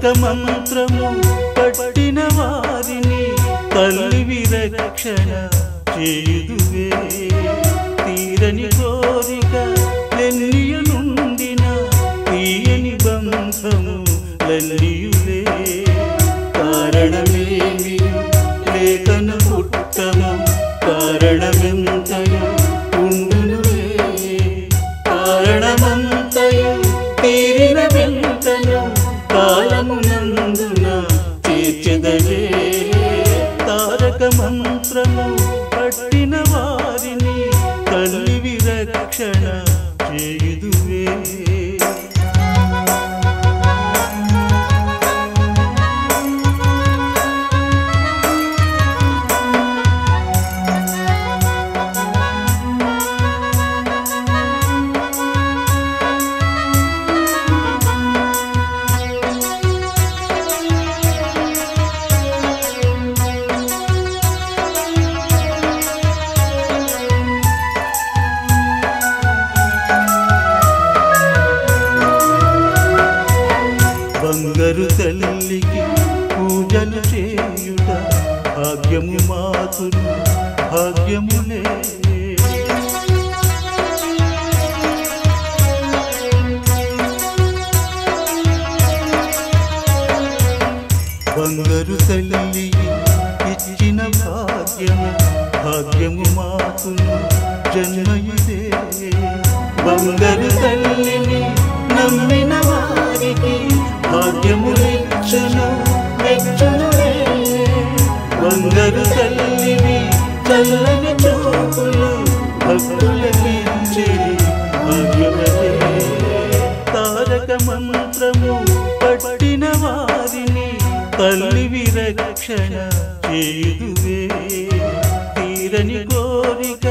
తారక మంత్రము పట్టిన వారిని తల్లి విరక్షణ చేయుదువే తీరని కోరిక లెన్నియ నుండిన తీయని బంధము లల్లియులే కారణమేమి లేఖన పుట్టము కారణమెంతయు తీర్చెదలే తారక మంత్రము పట్టిన వారిని తల్లి విరక్షణ తల్లికి పూజలు చేయుట భాగ్యము మాతులు భాగ్యములే. బంగారు తల్లి ఇచ్చిన భాగ్యము భాగ్యము మాకును జన్మయుదే. బంగారు తల్లి కరు తల్లివి చల్లని చూపులు భక్తులకించే భాగ్యమదే తారక మంత్రము పట్టిన వారిని తల్లివి రక్షణ చేయుదువే. తీరని కోరిక